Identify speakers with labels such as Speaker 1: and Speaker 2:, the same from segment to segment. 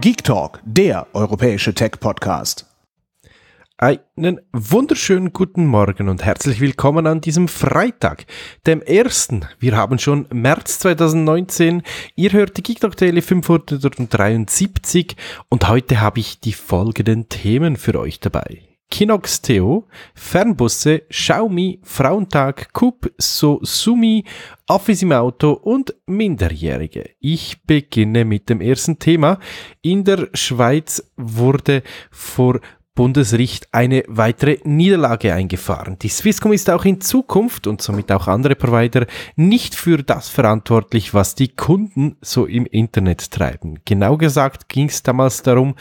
Speaker 1: Geek Talk, der europäische Tech-Podcast.
Speaker 2: Einen wunderschönen guten Morgen und herzlich willkommen an diesem Freitag, dem ersten. Wir haben schon März 2019. Ihr hört die Geek Talk Daily 573 und heute habe ich die folgenden Themen für euch dabei. Kinox Theo, Fernbusse, Xiaomi, Frauentag, Coop, Sosumi, Office im Auto und Minderjährige. Ich beginne mit dem ersten Thema. In der Schweiz wurde vor Bundesricht eine weitere Niederlage eingefahren. Die Swisscom ist auch in Zukunft und somit auch andere Provider nicht für das verantwortlich, was die Kunden so im Internet treiben. Genau gesagt ging es damals darum,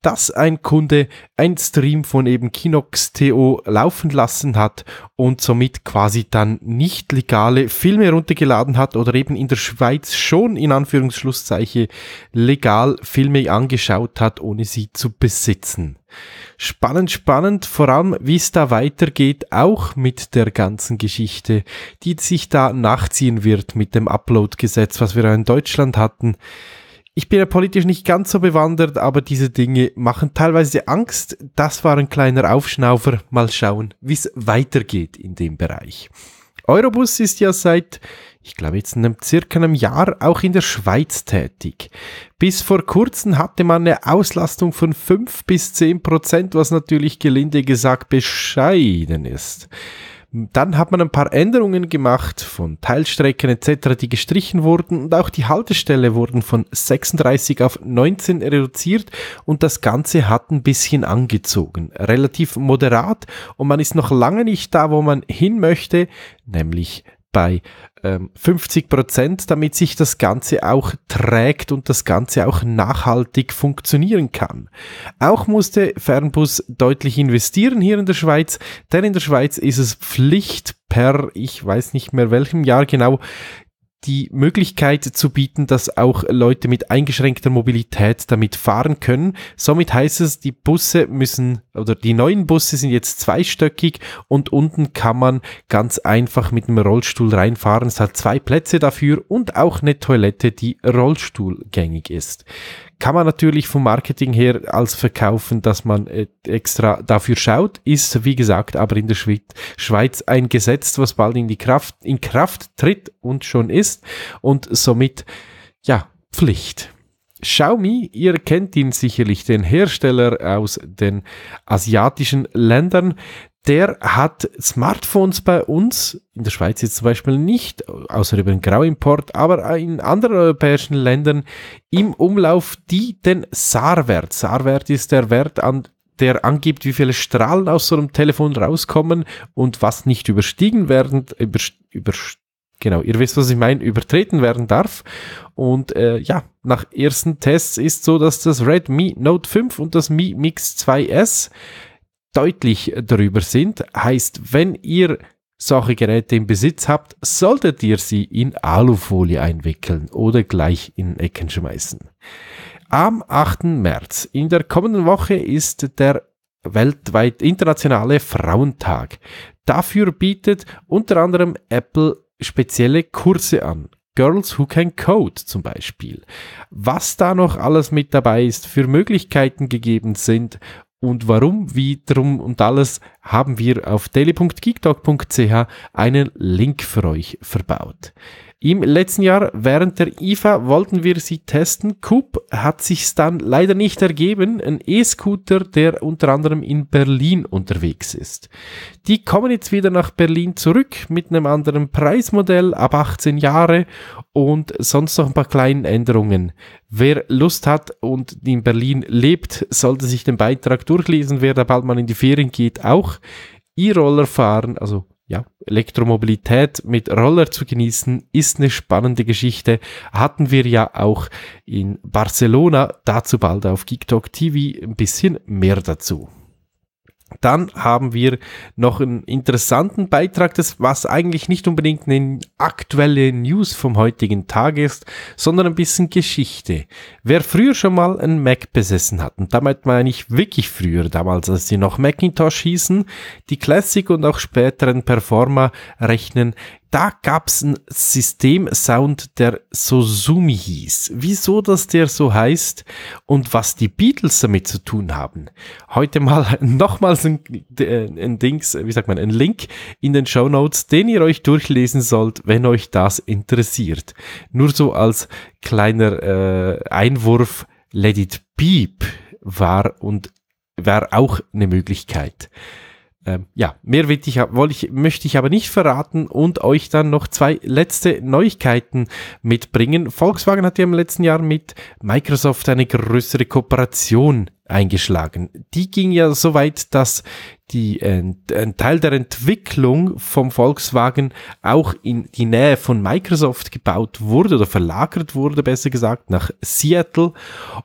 Speaker 2: dass ein Kunde ein Stream von eben Kinox.to laufen lassen hat und somit quasi dann nicht legale Filme runtergeladen hat oder eben in der Schweiz schon in Anführungsschlusszeichen legal Filme angeschaut hat, ohne sie zu besitzen. Spannend, spannend, vor allem wie es da weitergeht, auch mit der ganzen Geschichte, die sich da nachziehen wird mit dem Upload-Gesetz, was wir in Deutschland hatten. Ich bin ja politisch nicht ganz so bewandert, aber diese Dinge machen teilweise Angst. Das war ein kleiner Aufschnaufer. Mal schauen, wie es weitergeht in dem Bereich. Eurobus ist ja seit, ich glaube jetzt in einem circa einem Jahr auch in der Schweiz tätig. Bis vor kurzem hatte man eine Auslastung von 5 bis 10 Prozent, was natürlich gelinde gesagt bescheiden ist. Dann hat man ein paar Änderungen gemacht von Teilstrecken etc., die gestrichen wurden und auch die Haltestelle wurden von 36 auf 19 reduziert und das Ganze hat ein bisschen angezogen. Relativ moderat und man ist noch lange nicht da, wo man hin möchte, nämlich bei 50 ähm, Prozent, damit sich das Ganze auch trägt und das Ganze auch nachhaltig funktionieren kann. Auch musste Fernbus deutlich investieren hier in der Schweiz, denn in der Schweiz ist es Pflicht per, ich weiß nicht mehr welchem Jahr genau, die Möglichkeit zu bieten, dass auch Leute mit eingeschränkter Mobilität damit fahren können. Somit heißt es, die Busse müssen oder die neuen Busse sind jetzt zweistöckig und unten kann man ganz einfach mit einem Rollstuhl reinfahren. Es hat zwei Plätze dafür und auch eine Toilette, die rollstuhlgängig ist kann man natürlich vom Marketing her als verkaufen, dass man äh, extra dafür schaut, ist wie gesagt aber in der Schweiz ein Gesetz, was bald in die Kraft, in Kraft tritt und schon ist und somit ja Pflicht. Xiaomi, ihr kennt ihn sicherlich, den Hersteller aus den asiatischen Ländern, der hat Smartphones bei uns, in der Schweiz jetzt zum Beispiel nicht, außer über den Grauimport, aber in anderen europäischen Ländern im Umlauf, die den SAR-Wert, SAR-Wert ist der Wert an der angibt, wie viele Strahlen aus so einem Telefon rauskommen und was nicht überstiegen werden, über, über, genau, ihr wisst, was ich meine, übertreten werden darf. Und äh, ja, nach ersten Tests ist so, dass das Redmi Note 5 und das Mi Mix 2S deutlich darüber sind. Heißt, wenn ihr solche Geräte im Besitz habt, solltet ihr sie in Alufolie einwickeln oder gleich in Ecken schmeißen. Am 8. März in der kommenden Woche ist der weltweit internationale Frauentag. Dafür bietet unter anderem Apple spezielle Kurse an. Girls Who Can Code zum Beispiel. Was da noch alles mit dabei ist, für Möglichkeiten gegeben sind und warum, wie, drum und alles haben wir auf daily.geektalk.ch einen Link für euch verbaut. Im letzten Jahr während der IFA wollten wir sie testen. Coop hat sich dann leider nicht ergeben. Ein E-Scooter, der unter anderem in Berlin unterwegs ist. Die kommen jetzt wieder nach Berlin zurück mit einem anderen Preismodell ab 18 Jahre und sonst noch ein paar kleinen Änderungen. Wer Lust hat und in Berlin lebt, sollte sich den Beitrag durchlesen. Wer da bald mal in die Ferien geht, auch E-Roller fahren, also ja, Elektromobilität mit Roller zu genießen, ist eine spannende Geschichte. Hatten wir ja auch in Barcelona, dazu bald auf GeekTalk TV ein bisschen mehr dazu. Dann haben wir noch einen interessanten Beitrag, das was eigentlich nicht unbedingt eine aktuelle News vom heutigen Tag ist, sondern ein bisschen Geschichte. Wer früher schon mal einen Mac besessen hat, und damit meine ich wirklich früher, damals als sie noch Macintosh hießen, die Classic und auch späteren Performer rechnen, da gab es einen Systemsound, der Sozumi hieß. Wieso das der so heißt und was die Beatles damit zu tun haben. Heute mal nochmals ein, ein Dings, wie sagt man, ein Link in den Show Notes, den ihr euch durchlesen sollt, wenn euch das interessiert. Nur so als kleiner äh, Einwurf, Let It Beep war und wäre auch eine Möglichkeit. Ähm, ja, mehr ich, ich, möchte ich aber nicht verraten und euch dann noch zwei letzte Neuigkeiten mitbringen. Volkswagen hat ja im letzten Jahr mit Microsoft eine größere Kooperation eingeschlagen. Die ging ja so weit, dass die, äh, ein Teil der Entwicklung vom Volkswagen auch in die Nähe von Microsoft gebaut wurde oder verlagert wurde, besser gesagt, nach Seattle.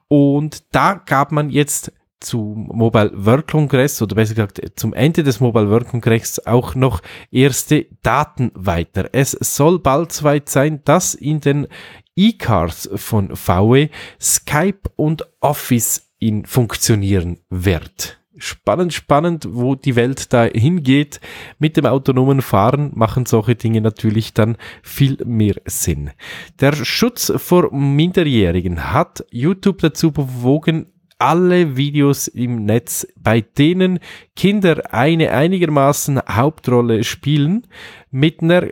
Speaker 2: Und da gab man jetzt zum Mobile World Congress oder besser gesagt zum Ende des Mobile World Congress auch noch erste Daten weiter. Es soll bald soweit sein, dass in den E-Cars von VW Skype und Office in funktionieren wird. Spannend, spannend, wo die Welt da hingeht. Mit dem autonomen Fahren machen solche Dinge natürlich dann viel mehr Sinn. Der Schutz vor Minderjährigen hat YouTube dazu bewogen, alle Videos im Netz, bei denen Kinder eine einigermaßen Hauptrolle spielen, mit einer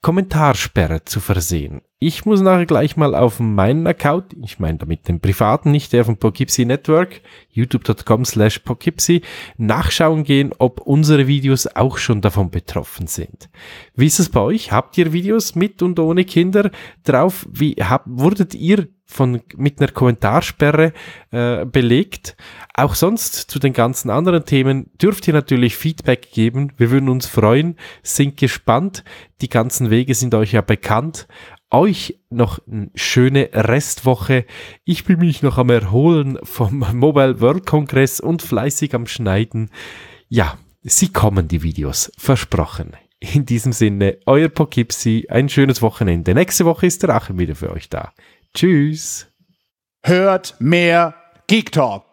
Speaker 2: Kommentarsperre zu versehen. Ich muss nachher gleich mal auf meinen Account, ich meine damit den privaten, nicht der von Poughkeepsie Network, youtube.com slash Poughkeepsie, nachschauen gehen, ob unsere Videos auch schon davon betroffen sind. Wie ist es bei euch? Habt ihr Videos mit und ohne Kinder drauf? Wie hab, wurdet ihr von, mit einer Kommentarsperre äh, belegt. Auch sonst zu den ganzen anderen Themen dürft ihr natürlich Feedback geben. Wir würden uns freuen, sind gespannt. Die ganzen Wege sind euch ja bekannt. Euch noch eine schöne Restwoche. Ich bin mich noch am Erholen vom Mobile World Congress und fleißig am Schneiden. Ja, sie kommen, die Videos. Versprochen. In diesem Sinne, euer Pokipsi, ein schönes Wochenende. Nächste Woche ist der Achim wieder für euch da. Tschüss.
Speaker 1: Hört mehr Geek Talk.